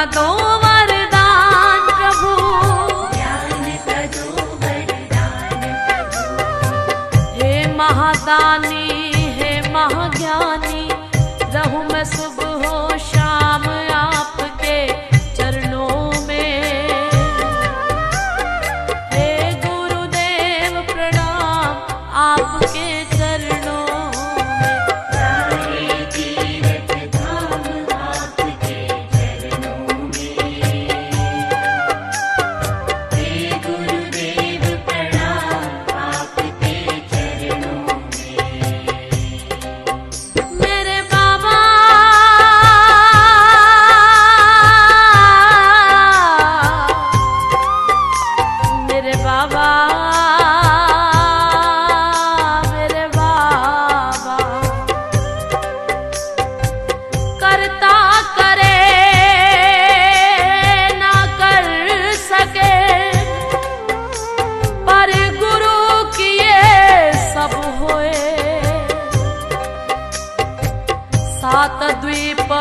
प्रदो वरदान प्रभु। ज्ञान प्रदो वरदान हे महादान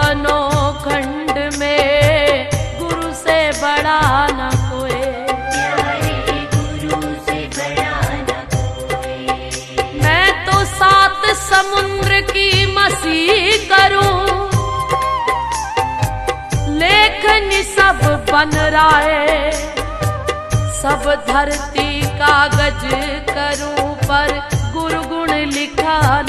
खंड में गुरु से बड़ा न मैं तो सात समुद्र की मसीह सब बन राय, सब धरती कागज़ करूँ, पर गुरुगुण लिखा न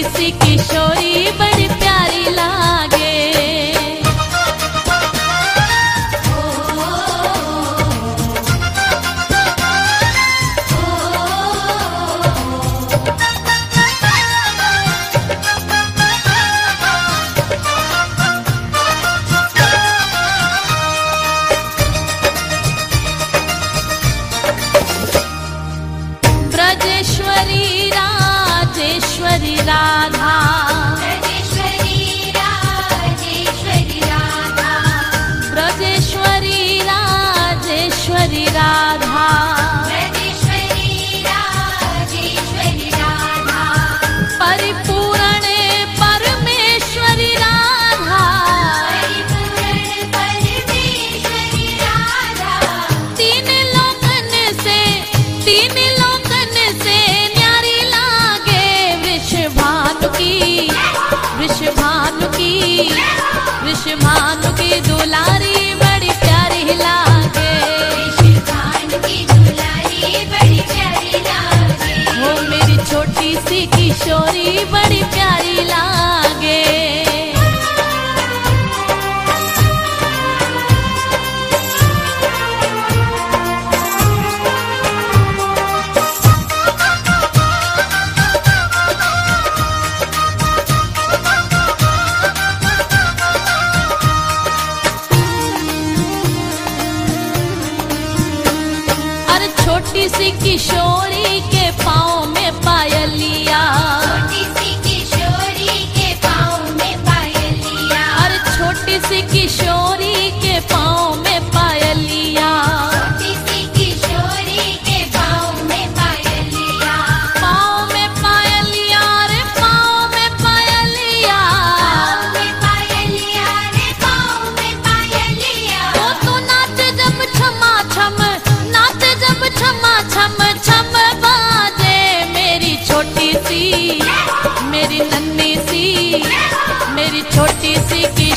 छोटी सी किशोरी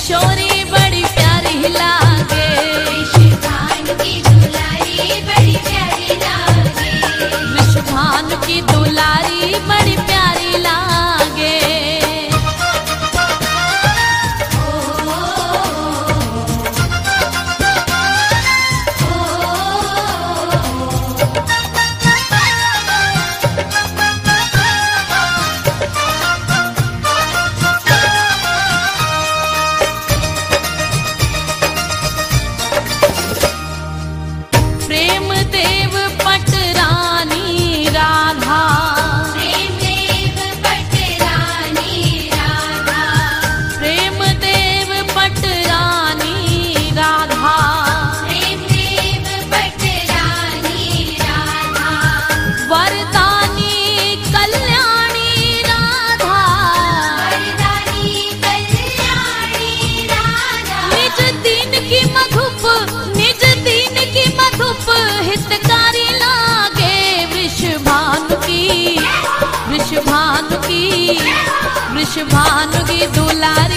सी की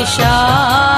विशा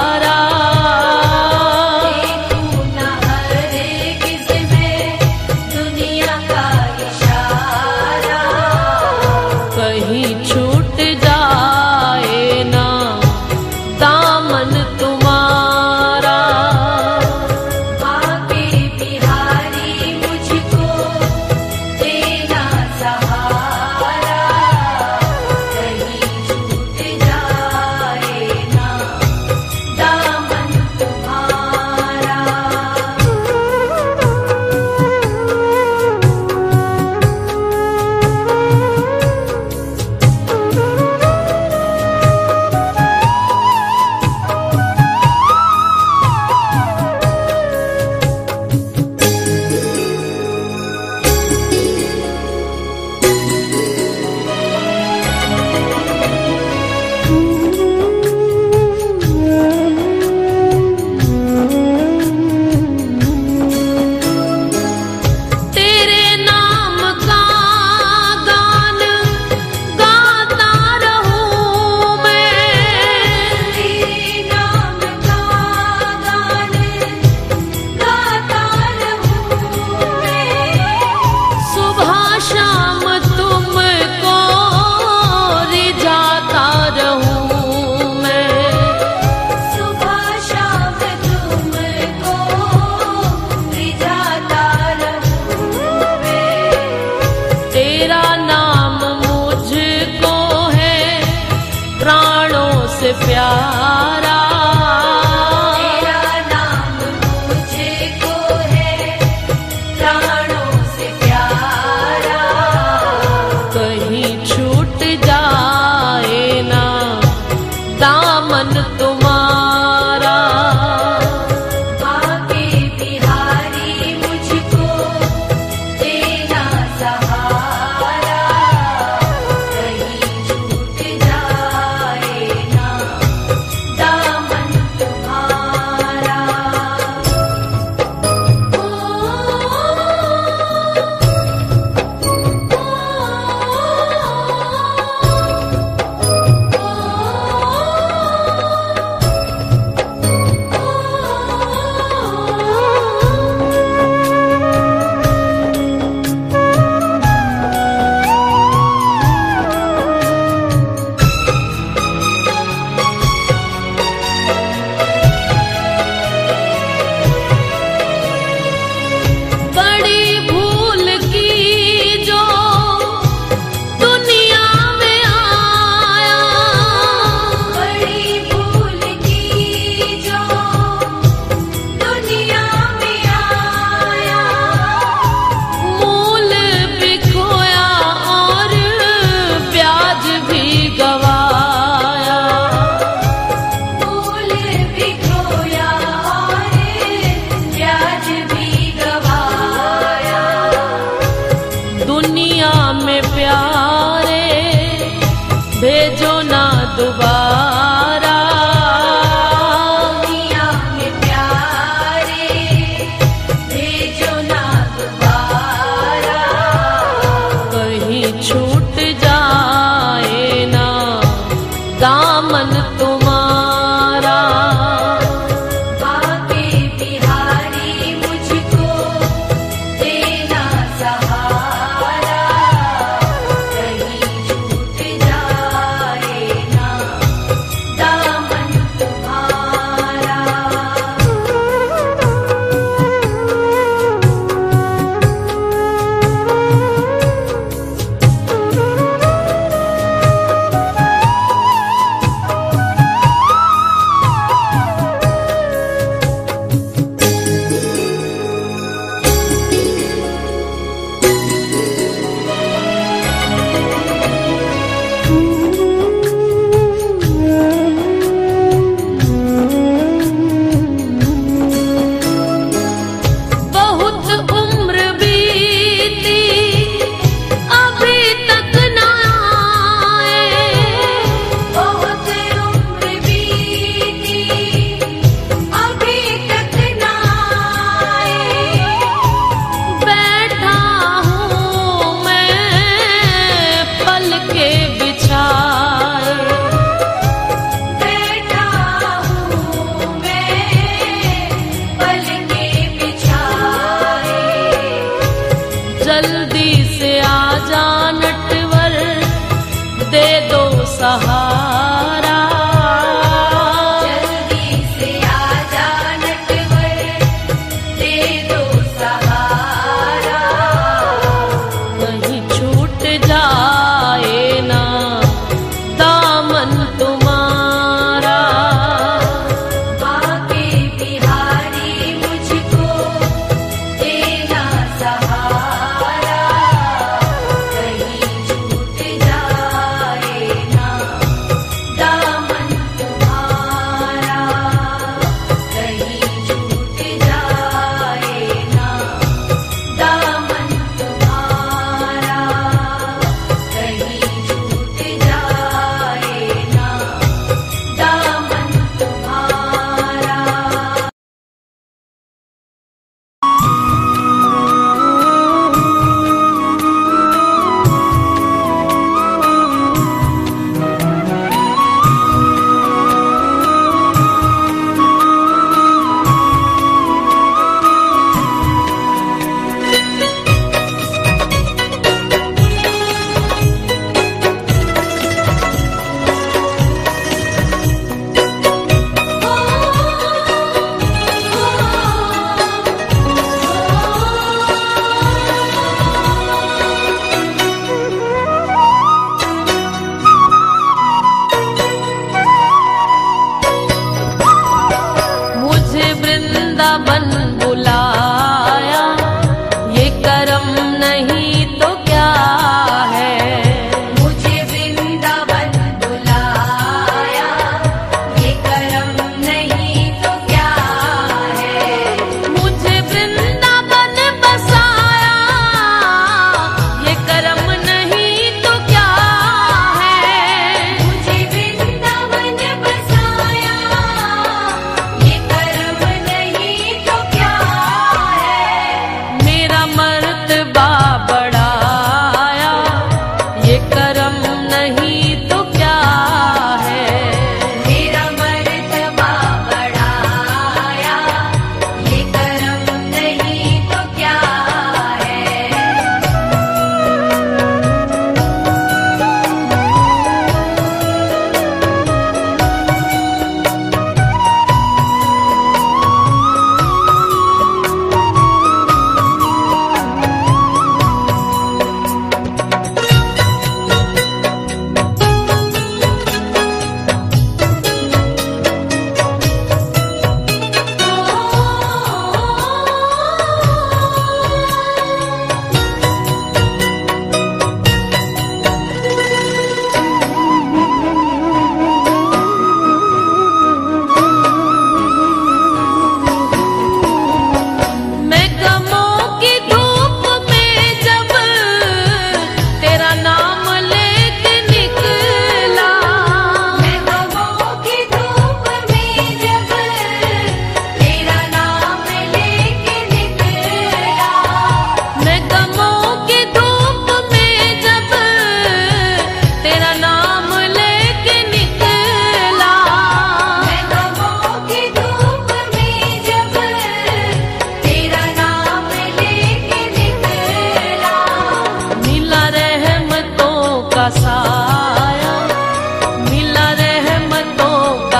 से आ जाना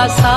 का